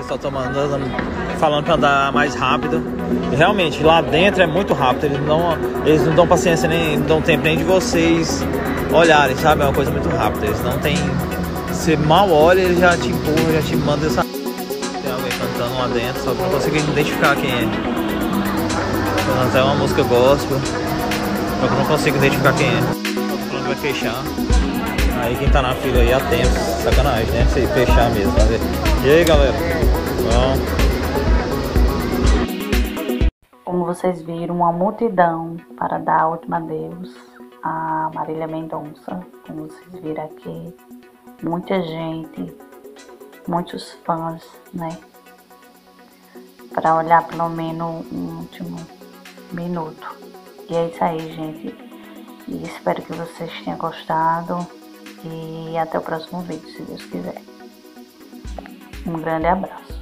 pessoal tomando, falando para andar mais rápido. Realmente, lá dentro é muito rápido. Eles não, eles não dão paciência nem não dão tempo nem de vocês olharem, sabe? É uma coisa muito rápida. Eles não têm. Você mal olha, ele já te empurra, já te manda essa. Tem alguém cantando lá dentro, só que não consigo identificar quem é. Até uma música gospel. Só que não consigo identificar quem é. Falando vai fechar. Aí quem tá na fila aí há tempo. Sacanagem, né? Se fechar mesmo, tá ver? E aí galera? Como vocês viram, uma multidão para dar a última adeus a Marília Mendonça. Como vocês viram aqui, muita gente, muitos fãs, né? Para olhar pelo menos um último minuto. E é isso aí, gente. E espero que vocês tenham gostado. E até o próximo vídeo, se Deus quiser. Um grande abraço.